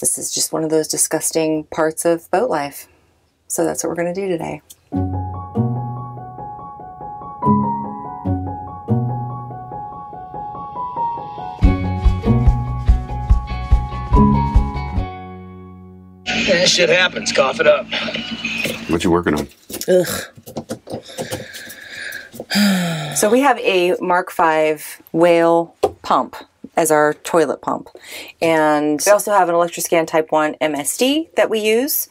This is just one of those disgusting parts of boat life. So that's what we're going to do today. Yeah, shit happens. Cough it up. What you working on? Ugh. So we have a Mark V Whale pump as our toilet pump. And we also have an Electroscan Type 1 MSD that we use.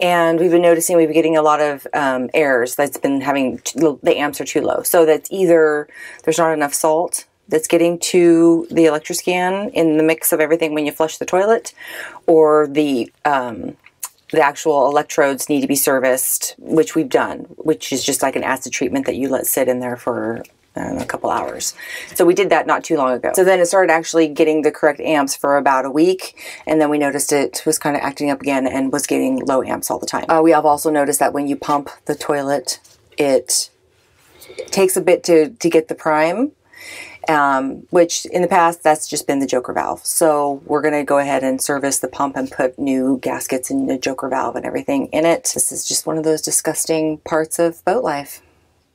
And we've been noticing we've been getting a lot of um, errors that's been having, the amps are too low. So that's either there's not enough salt that's getting to the Electroscan in the mix of everything when you flush the toilet, or the um, the actual electrodes need to be serviced, which we've done, which is just like an acid treatment that you let sit in there for know, a couple hours. So we did that not too long ago. So then it started actually getting the correct amps for about a week, and then we noticed it was kind of acting up again and was getting low amps all the time. Uh, we have also noticed that when you pump the toilet, it takes a bit to, to get the prime um, which in the past that's just been the joker valve. So we're going to go ahead and service the pump and put new gaskets and the joker valve and everything in it. This is just one of those disgusting parts of boat life.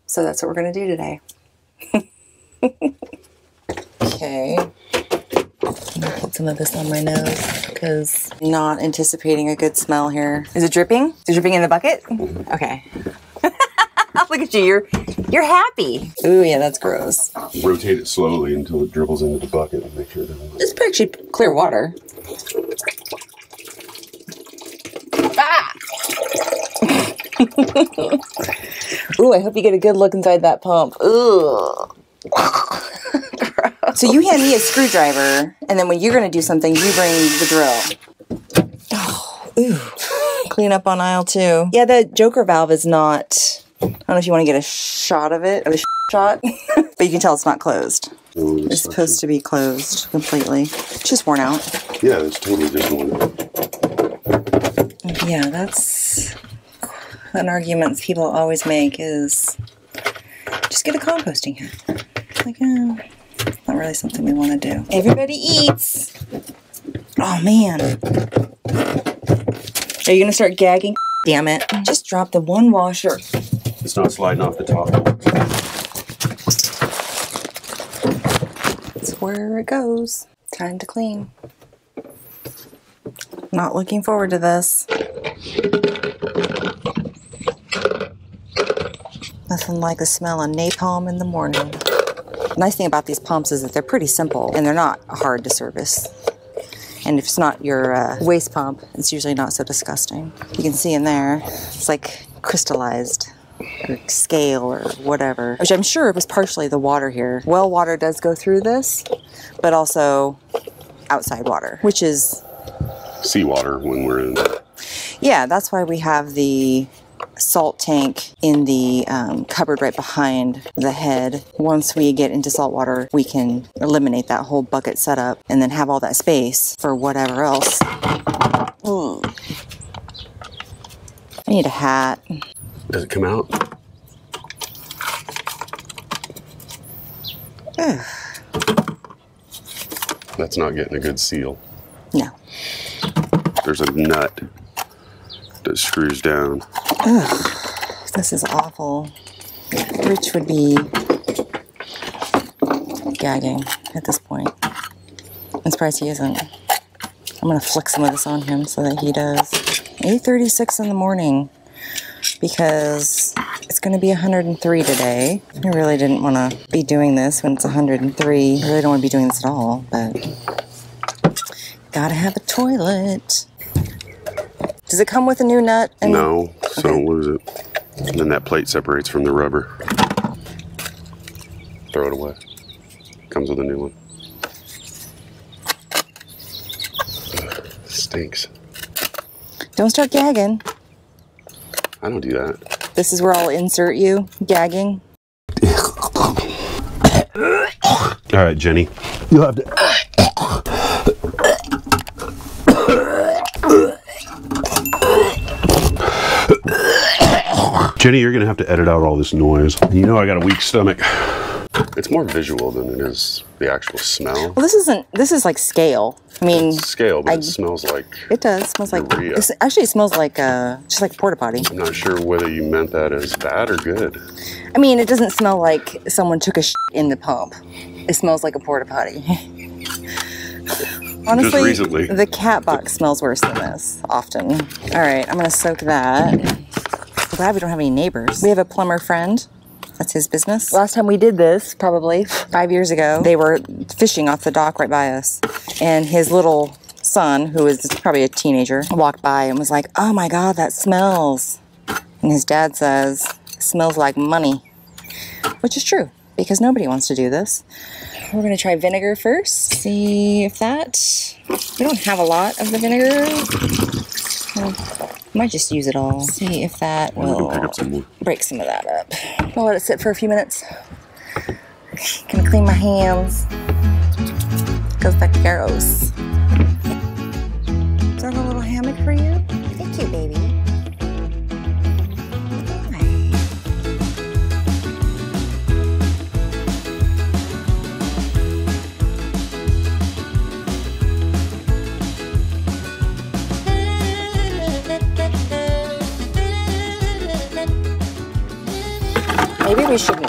So that's what we're going to do today. Okay. I'm gonna put some of this on my nose because not anticipating a good smell here. Is it dripping? Is it dripping in the bucket? Okay. Look at you. You're you're happy. Ooh, yeah, that's gross. Rotate it slowly until it dribbles into the bucket and make sure it doesn't. It's actually clear water. Ah! Ooh, I hope you get a good look inside that pump. Ooh. so you hand me a screwdriver, and then when you're going to do something, you bring the drill. Oh, ooh. Clean up on aisle two. Yeah, the joker valve is not I don't know if you want to get a shot of it, a shot, but you can tell it's not closed. it's supposed to be closed completely. It's just worn out. Yeah, it's totally just worn out. Yeah, that's an argument people always make is just get a composting head. Like, oh, not really something we want to do. Everybody eats. Oh man. Are you gonna start gagging? Damn it. Just drop the one washer. It's not sliding off the top. That's where it goes. Time to clean. Not looking forward to this. Nothing like the smell of napalm in the morning. The nice thing about these pumps is that they're pretty simple and they're not hard to service. And if it's not your uh, waste pump, it's usually not so disgusting. You can see in there, it's like crystallized or scale or whatever, which I'm sure it was partially the water here. Well water does go through this, but also outside water, which is seawater when we're in. Yeah, that's why we have the salt tank in the um, cupboard right behind the head. Once we get into salt water, we can eliminate that whole bucket setup and then have all that space for whatever else. Mm. I need a hat. Does it come out? That's not getting a good seal. No. There's a nut that screws down. Ugh, this is awful. Rich would be gagging at this point. I'm surprised he isn't. I'm gonna flick some of this on him so that he does. 8.36 in the morning because it's going to be 103 today. I really didn't want to be doing this when it's 103. I really don't want to be doing this at all, but gotta have a toilet. Does it come with a new nut? No, so okay. don't lose it. And then that plate separates from the rubber. Throw it away. Comes with a new one. Ugh, stinks. Don't start gagging. I don't do that. This is where I'll insert you, gagging. All right, Jenny. You'll have to. Jenny, you're gonna have to edit out all this noise. You know I got a weak stomach. It's more visual than it is the actual smell. Well, this isn't. This is like scale. I mean, Scale, but I- it smells like. it does. smells like. Urea. It's, actually, it smells like uh, just like a porta potty. I'm not sure whether you meant that as bad or good. I mean, it doesn't smell like someone took a shit in the pump. It smells like a porta potty. Honestly, recently. the cat box smells worse than this often. All right, I'm gonna soak that. I'm glad we don't have any neighbors. We have a plumber friend. That's his business. Last time we did this, probably five years ago, they were fishing off the dock right by us, and his little son, who was probably a teenager, walked by and was like, "Oh my God, that smells." And his dad says, "Smells like money." which is true because nobody wants to do this. We're gonna try vinegar first. See if that. We don't have a lot of the vinegar. Well, might just use it all. See if that will some break some of that up. I'll let it sit for a few minutes. Gonna clean my hands because they're gross.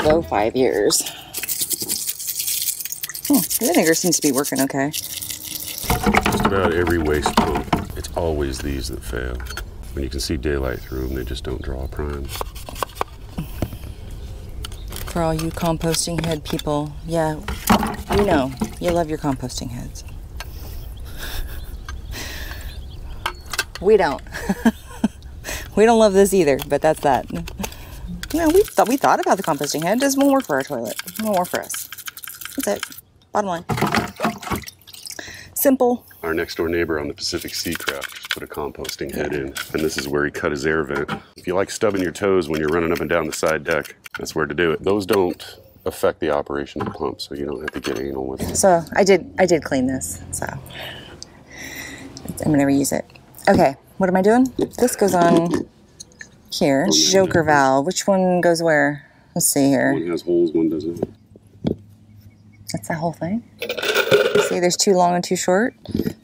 We five years. Hmm, the vinegar seems to be working okay. Just about every waste pump, it's always these that fail. When you can see daylight through them, they just don't draw prime. For all you composting head people, yeah, you know you love your composting heads. We don't. we don't love this either, but that's that. You know, we thought we thought about the composting head. It just won't work for our toilet. It won't work for us. That's it. Bottom line. Simple. Our next door neighbor on the Pacific Seacraft just put a composting head in, and this is where he cut his air vent. If you like stubbing your toes when you're running up and down the side deck, that's where to do it. Those don't affect the operation of the pump, so you don't have to get anal with it. So I did I did clean this, so I'm gonna reuse it. Okay, what am I doing? This goes on here. Oh, Joker valve. Which one goes where? Let's see here. One has holes, one doesn't. That's the whole thing. See, there's two long and two short.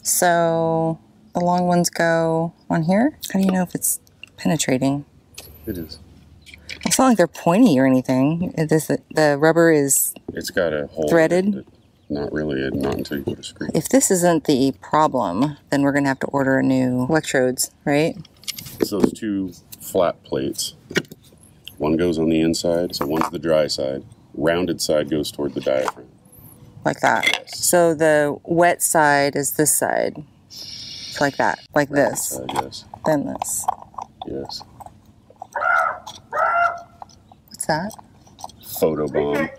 So the long ones go on here. How do you know if it's penetrating? It is. It's not like they're pointy or anything. It is the rubber is. It's got a hole. Threaded? Not really. Uh, not until you put a screw. If this isn't the problem, then we're gonna have to order a new electrodes, right? It's those two flat plates. One goes on the inside, so one's the dry side. Rounded side goes toward the diaphragm. like that. So the wet side is this side, like that, like this, Side, yes. then this. Yes. What's that? Photobomb.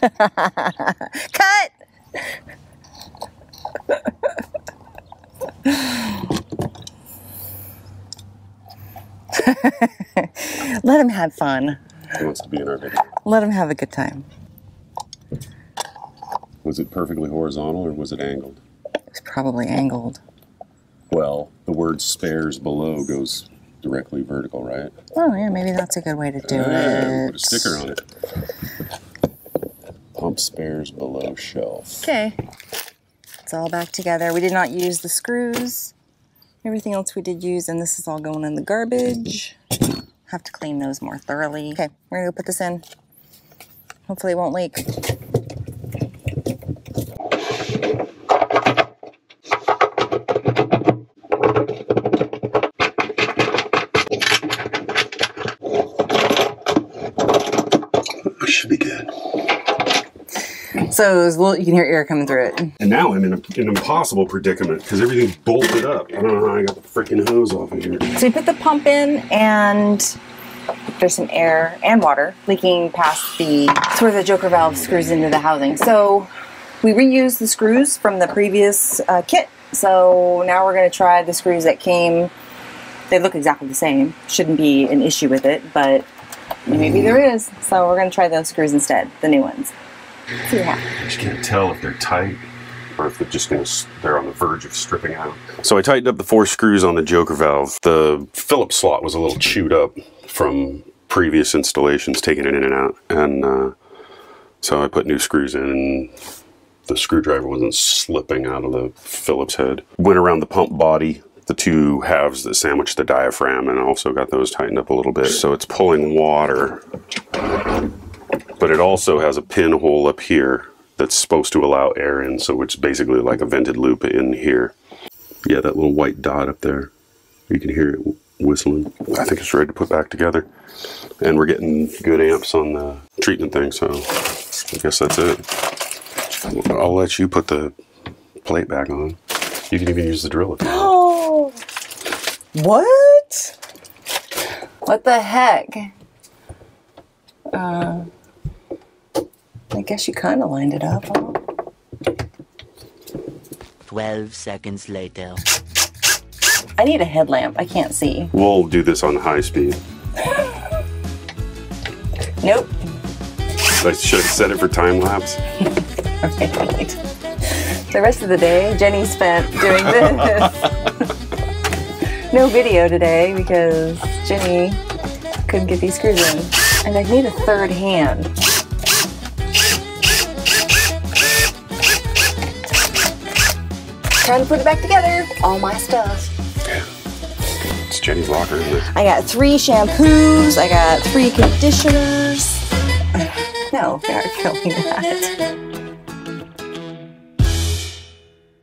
Cut. Let him have fun. He wants to be in our video. Let him have a good time. Was it perfectly horizontal or was it angled? It's probably angled. Well, the word spares below goes directly vertical, right? Oh yeah, maybe that's a good way to do Ah, it. Put a sticker on it. Pump spares below shelf. Okay. It's all back together. We did not use the screws. Everything else we did use, and this is all going in the garbage. Have to clean those more thoroughly. Okay, we're gonna go put this in. Hopefully it won't leak. So there's a little, you can hear air coming through it. And now I'm in a, an impossible predicament because everything's bolted up. I don't know how I got the freaking hose off of here. So we put the pump in and there's some air and water leaking past the it's where the joker valve screws into the housing. So we reused the screws from the previous uh, kit. So now we're going to try the screws that came. They look exactly the same. Shouldn't be an issue with it, but maybe there is. So we're going to try those screws instead, the new ones. See what happens. I just can't tell if they're tight or if they're just gonna they're on the verge of stripping out. So I tightened up the four screws on the joker valve. The Phillips slot was a little chewed up from previous installations, taking it in and out, and uh, So I put new screws in and the screwdriver wasn't slipping out of the Phillips head. Went around the pump body, the two halves that sandwich the diaphragm, and also got those tightened up a little bit. So it's pulling water. But it also has a pinhole up here that's supposed to allow air in, so it's basically like a vented loop in here. Yeah, that little white dot up there. You can hear it whistling. I think it's ready to put back together. And we're getting good amps on the treatment thing, so I guess that's it. I'll let you put the plate back on. You can even use the drill if you want. Oh, what? What the heck? Uh, I guess you kind of lined it up. Huh? 12 seconds later. I need a headlamp. I can't see. We'll do this on high speed. Nope. I should have set it for time lapse. Right. The rest of the day, Jenny spent doing this. no video today because Jenny couldn't get these screws in. And I need a third hand. Trying to put it back together. All my stuff. Yeah. It's Jenny's locker, isn't it? I got three shampoos. I got three conditioners. No, they are killing that.